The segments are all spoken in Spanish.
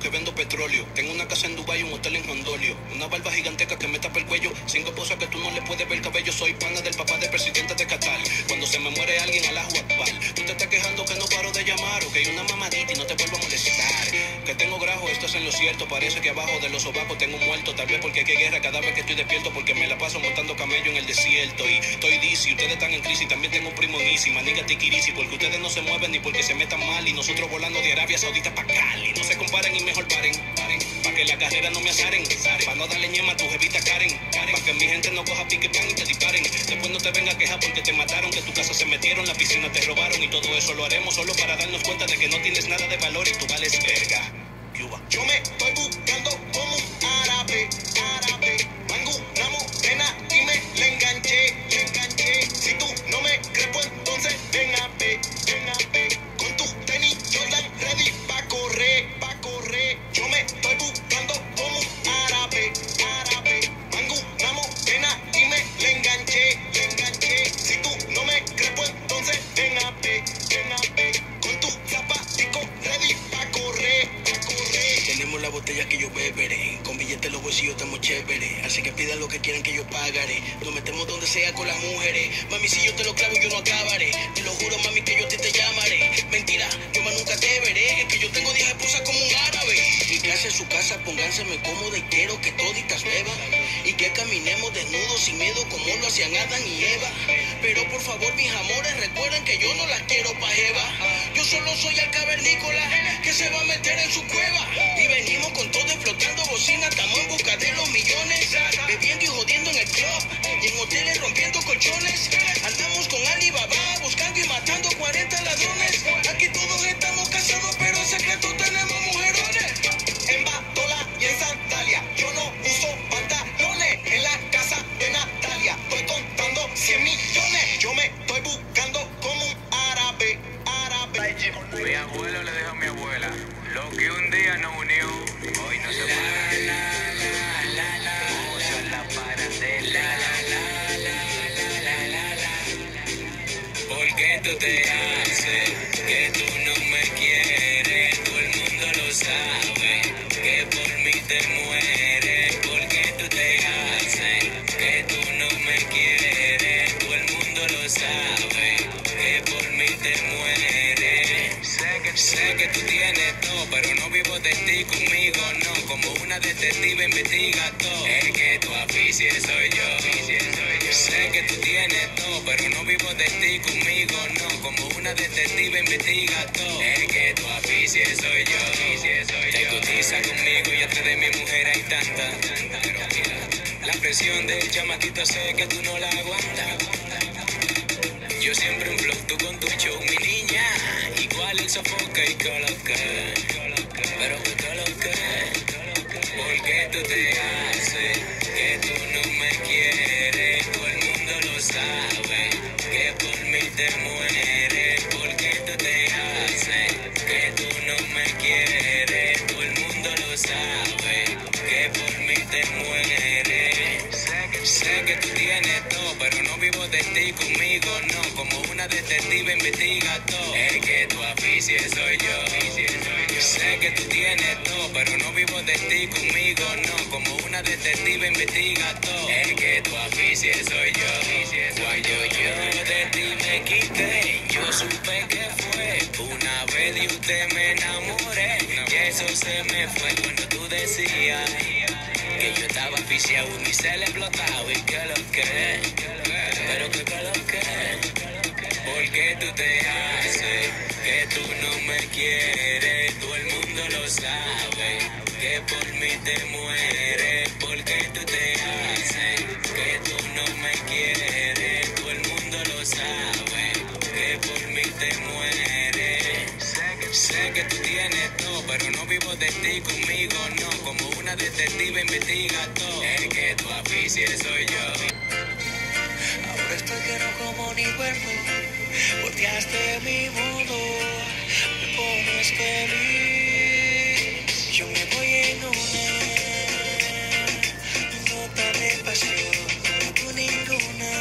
que vendo petróleo. Tengo una casa en Dubai un hotel en Hondolio. Una barba giganteca que me tapa el cuello. Cinco esposas que tú no le puedes ver el cabello. Soy pana del papá del presidente de Qatar. Cuando se me muere alguien, al agua Tú te estás quejando que no paro de llamar o que hay una mamadita y no te vuelvo a molestar. Que tengo grajo, esto es en lo cierto. Parece que abajo de los sobacos tengo un muerto. Tal vez porque hay guerra cada vez que estoy despierto. Porque me la paso montando camello en el desierto. Y estoy dizzy, ustedes están en crisis. También tengo un primo Nisi, maniga tiquirisi. Porque ustedes no se mueven ni porque se metan mal. Y nosotros volando de Arabia Saudita pa' Cali. No se comparen y mejor paren. paren pa' que la carrera no me asaren. Pa' no darle ñema a tu jevita Karen. Pa' que mi gente no coja pique pan y te disparen. Después no te venga a quejar porque te mataron. Que tu casa se metieron, la piscina te robaron. Y todo eso lo haremos solo para darnos cuenta de que no tienes nada de valor y tú vales verga. Cuba. Yo me estoy casa, pónganseme cómoda y quiero que toditas beban. Y que caminemos desnudos sin miedo como lo hacían Adán y Eva. Pero por favor, mis amores, recuerden que yo no las quiero pa' Eva. Yo solo soy el cavernícola que se va a meter en su cueva. Y venimos con todo explotando bocina, estamos en busca de los millones. Bebiendo y jodiendo en el club. Y en hoteles rompiendo colchones. Andamos con Alibaba buscando y matando 40 ladrones. Aquí todos estamos le dejó a mi abuela. Lo que un día nos unió, hoy no se puede. Uso la paracela. ¿Por qué tú te haces que tú no me quieres? Todo el mundo lo sabe que por mí te mueres. Que, tú tienes todo, pero no vivo de ti conmigo, no. Como una detective investiga todo. Es que tu aficie soy yo. Sé que tú tienes todo, pero no vivo de ti conmigo, no. Como una detective investiga todo. Es que tu aficie soy yo. Te cotiza conmigo y atrás de mi mujer hay tanta. Pero mira, la presión del chamaquito sé que tú no la aguantas. Yo siempre un flow, tú con tu show, mi el sofoca y coloca. Pero que coloca. ¿Por qué tú te haces que tú no me quieres? Todo el mundo lo sabe que por mí te mueres. ¿Por qué tú te haces que tú no me quieres? Todo el mundo lo sabe que por mí te mueres. Que, sé que tú tienes todo, pero no vivo de ti conmigo, una detective investiga todo. Es que tu aficie soy yo. Sé que tú tienes todo, pero no vivo de ti conmigo, no. Como una detective investiga todo. Es que tu aficie soy yo. Cuando yo de ti me quité, yo supe que fue una vez de usted me enamoré. Y eso se me fue cuando tú decías que yo estaba aficiado y mi cel explotado y que lo que, pero que que lo que. ¿Por qué tú te haces que tú no me quieres? Todo el mundo lo sabe que por mí te mueres. ¿Por qué tú te haces que tú no me quieres? Todo el mundo lo sabe que por mí te mueres. Sé que, que tú tienes todo, pero no vivo de ti conmigo, no. Como una detective investiga todo. Es que tu aficie soy yo. Ahora estoy que no como ni cuerpo. Volteaste mi mundo, me pones feliz. Yo me voy en una nota de pasión, como tú ninguna.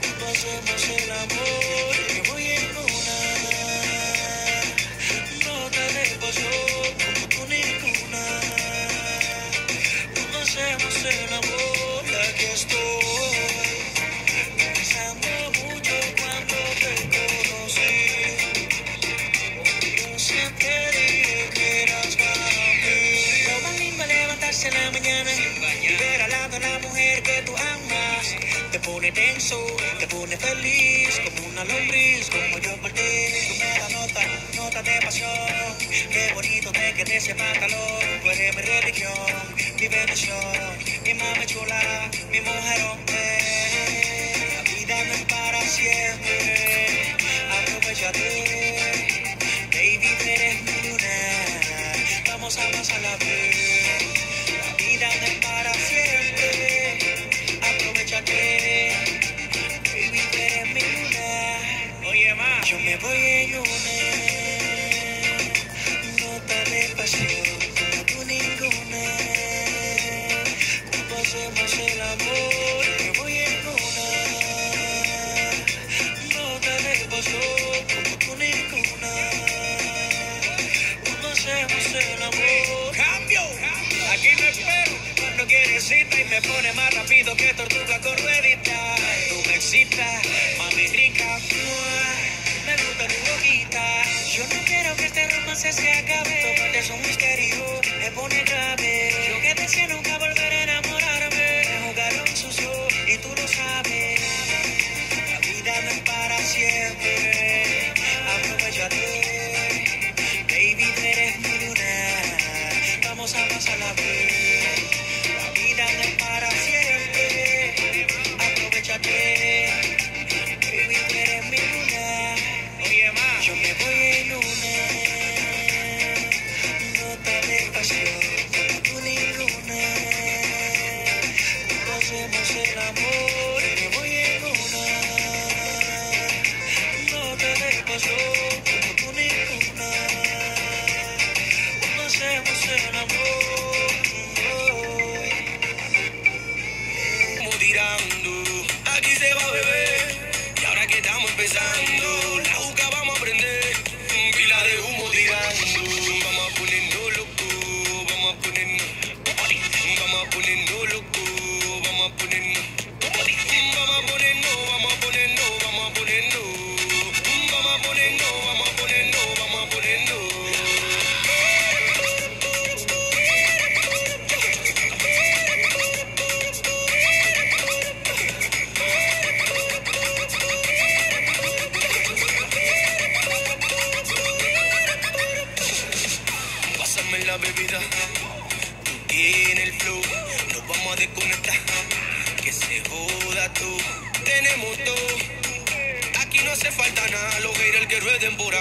Cuando hacemos el amor, me voy en una nota de pasión, pone tenso, te pone feliz, como una lombriz, como yo por ti. Das nota, nota de pasión. Qué bonito te queda ese pantalón. Tú eres mi religión, mi bendición, mi mami chula, mi mujer hombre. La vida no es para siempre, aprovechate. Baby, eres mi luna, vamos a pasarla bien. La vida no es para rápido que tortuga con ruedita. Tú me excitas, mami rica, ¡mua! me gusta tu. Yo no quiero que este romance se acabe. Tócate es un misterio, me pone grave. Yo que decía nunca volver a enamorarme. Me jugaron sucio y tú lo sabes.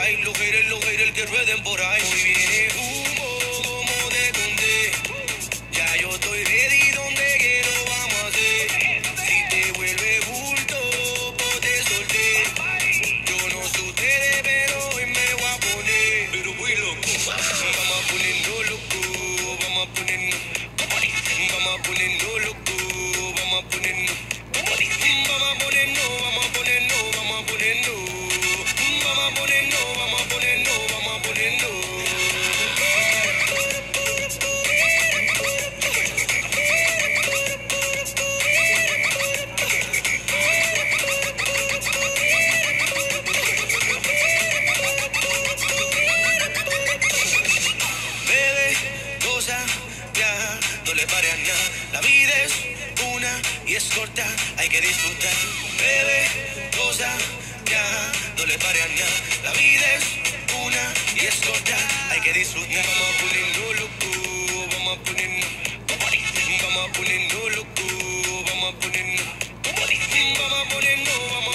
Ahí, los haters, los haters que rueden por ahí, hoy viene La vida es una y es corta, hay que disfrutar. Bebe, goza, viaja, no le pare a nada. La vida es una y es corta, hay que disfrutar. Vamos a ponernos loco, vamos a ponernos. Vamos a ponernos loco, vamos a. Vamos a ponernos, vamos a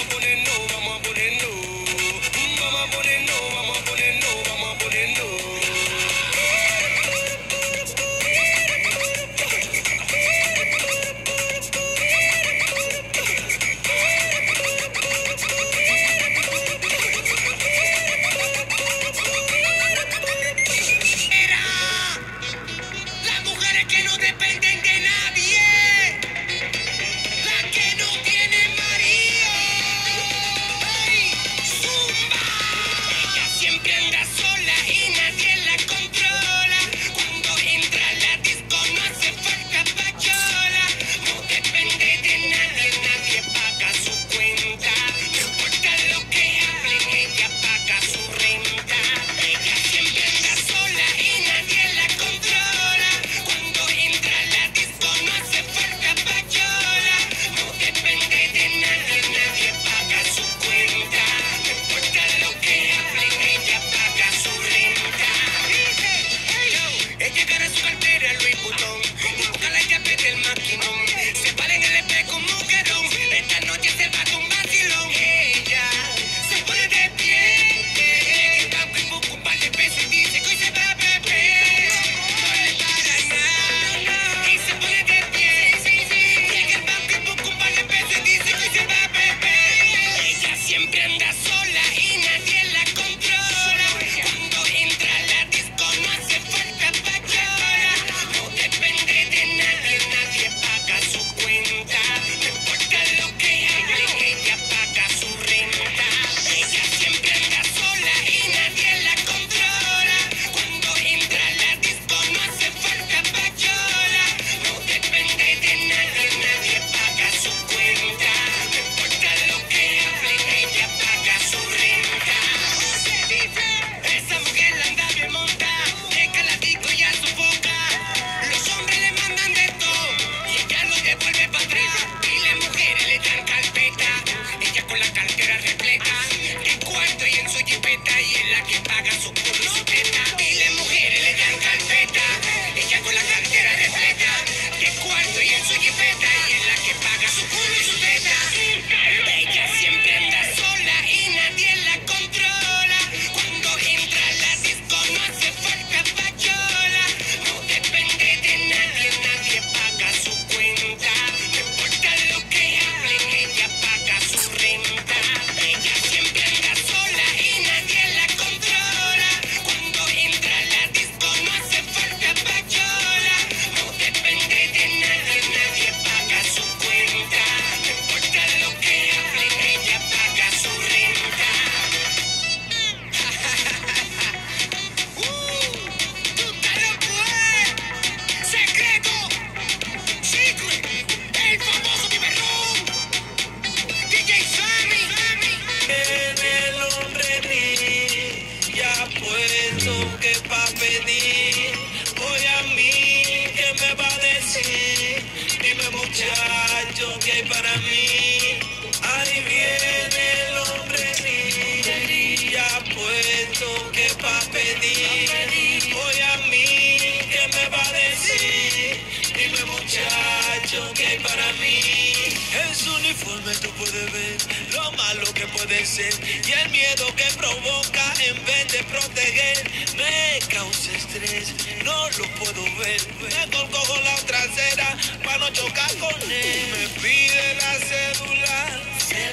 que pa' pedir, voy a mí, ¿qué me va a decir? Dime muchacho, ¿qué hay para mí? En su uniforme tú puedes ver lo malo que puede ser y el miedo que provoca en vez de proteger me causa estrés, no lo puedo ver. Me colgo con la trasera para no chocar con él. Me pide la cédula, se.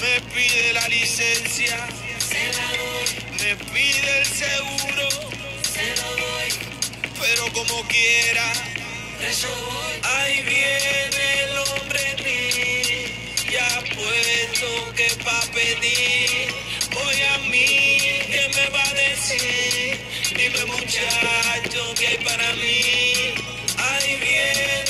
Me pide la licencia. Me pide el seguro, se lo doy. Pero como quiera, eso voy. Ahí viene el hombre mí, ya puesto que pa' pedir. Voy a mí, ¿qué me va a decir? Dime muchacho, ¿qué hay para mí? Ahí viene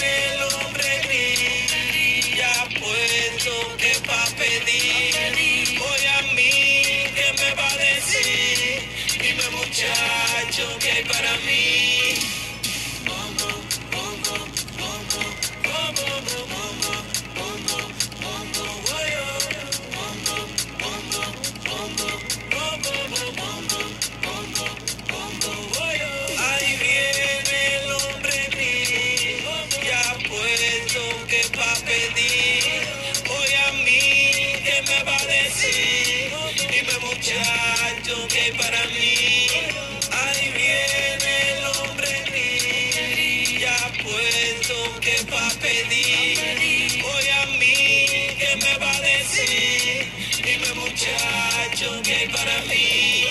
muchacho, ¿qué hay para mí?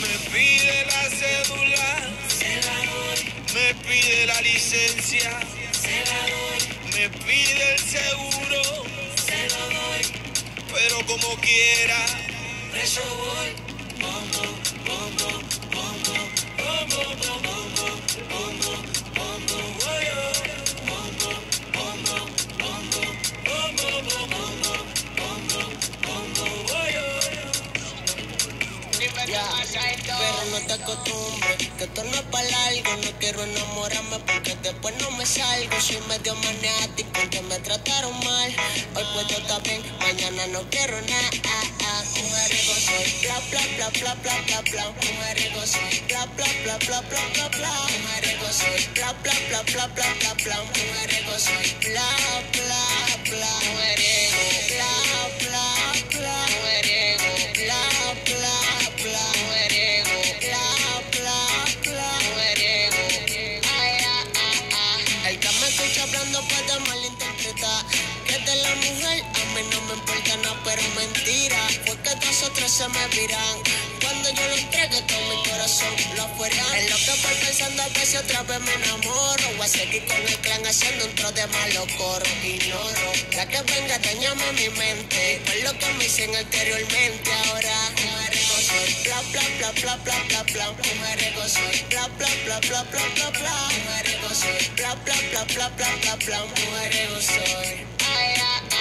Me pide la cédula, se la doy. Me pide la licencia, se la doy. Me pide el seguro, se lo doy. Pero como quiera, eso voy. Ya, pero no te acostumbres, que esto no es para largo. No quiero enamorarme porque después no me salgo. Soy medio maniático, que me trataron mal. Hoy puedo estar bien, mañana no quiero nada. Mujeriego soy, bla bla bla bla bla bla bla. Bla bla bla bla bla bla bla. Bla bla bla bla bla bla bla. Bla bla bla se me viran. Cuando yo lo entregue todo mi corazón lo fuera. Es lo que voy pensando a si otra vez me enamoro. Voy a seguir con el clan haciendo un tro de malo coro. Ignoro. La que venga, dañame mi mente. Fue lo que me dicen anteriormente. Ahora. Bla bla bla bla bla bla bla. Bla bla bla bla bla bla bla. Bla bla bla bla bla bla bla. Soy.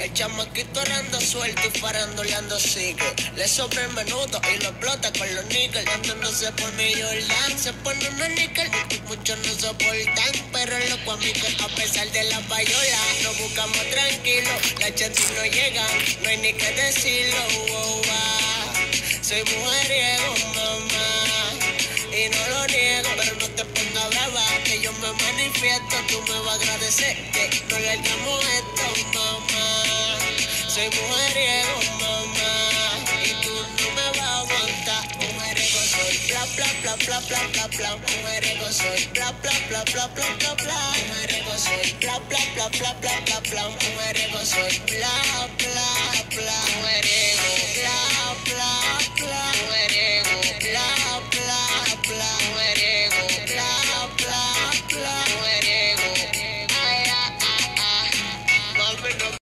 El chamaquito anda suelto y farandoleando sigue. Le sobra el menudo y lo explota con los níquel. Cuando no se pone Jordan, se pone una níquel. Muchos no soportan, pero loco a mí que a pesar de la payola, nos buscamos tranquilo. La chances no llegan, no hay ni que decirlo. oh, ah. Soy mujeriego, mamá, y no lo niego, pero no te pongas brava, que yo me manifiesto, tú me vas a agradecer que no le damos esto, mamá. Soy mujeriego, mamá, y tú no me vas a aguantar. Mujeriego soy, bla, bla, bla, bla, bla, bla, bla. Soy, bla, bla, bla, bla, bla, bla, bla. Soy, bla, bla, bla, bla, bla, bla, bla. Soy, bla, bla, bla. Bla, bla, bla.